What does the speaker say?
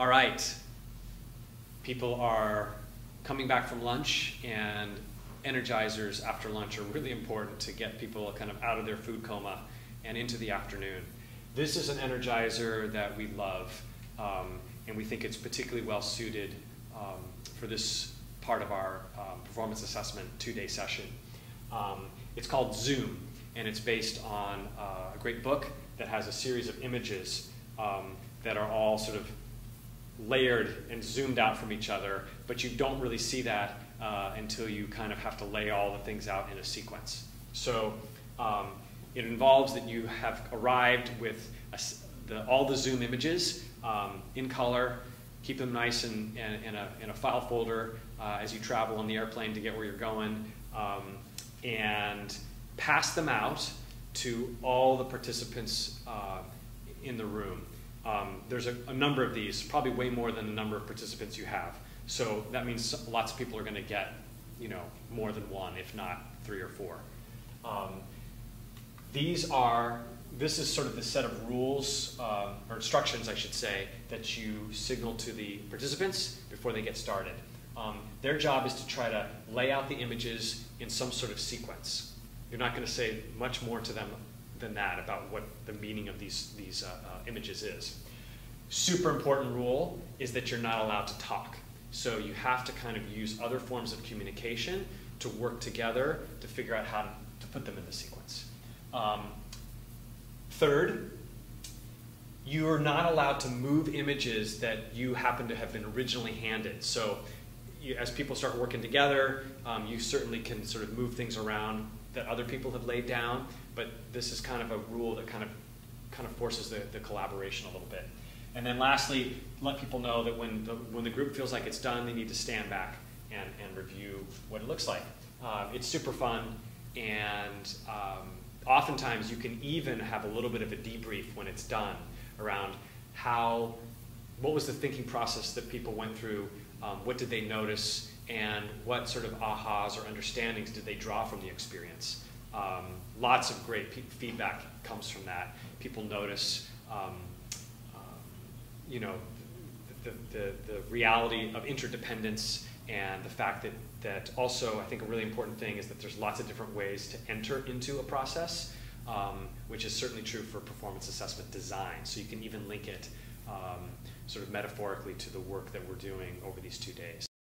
All right. People are coming back from lunch, and energizers after lunch are really important to get people kind of out of their food coma and into the afternoon. This is an energizer that we love, um, and we think it's particularly well suited um, for this part of our um, performance assessment two-day session. Um, it's called Zoom, and it's based on uh, a great book that has a series of images um, that are all sort of layered and zoomed out from each other, but you don't really see that uh, until you kind of have to lay all the things out in a sequence. So um, it involves that you have arrived with a, the, all the zoom images um, in color, keep them nice in, in, in, a, in a, file folder uh, as you travel on the airplane to get where you're going, um, and pass them out to all the participants uh, in the room. Um, there's a, a, number of these, probably way more than the number of participants you have. So that means lots of people are going to get, you know, more than one, if not three or four. Um, these are, this is sort of the set of rules, um, or instructions, I should say, that you signal to the participants before they get started. Um, their job is to try to lay out the images in some sort of sequence. You're not going to say much more to them than that about what the meaning of these, these uh, uh, images is. Super important rule is that you're not allowed to talk. So you have to kind of use other forms of communication to work together to figure out how to, put them in the sequence. Um, third, you are not allowed to move images that you happen to have been originally handed. So you, as people start working together, um, you certainly can sort of move things around that other people have laid down, but this is kind of a rule that kind of kind of forces the, the collaboration a little bit. And then lastly, let people know that when the, when the group feels like it's done, they need to stand back and, and review what it looks like. Uh, it's super fun, and um, oftentimes you can even have a little bit of a debrief when it's done around how, what was the thinking process that people went through, um, what did they notice, and what sort of ahas or understandings did they draw from the experience. Um, lots of great feedback comes from that. People notice, um, um, you know, the, the, the, reality of interdependence and the fact that, that also I think a really important thing is that there's lots of different ways to enter into a process, um, which is certainly true for performance assessment design. So you can even link it um, sort of metaphorically to the work that we're doing over these two days.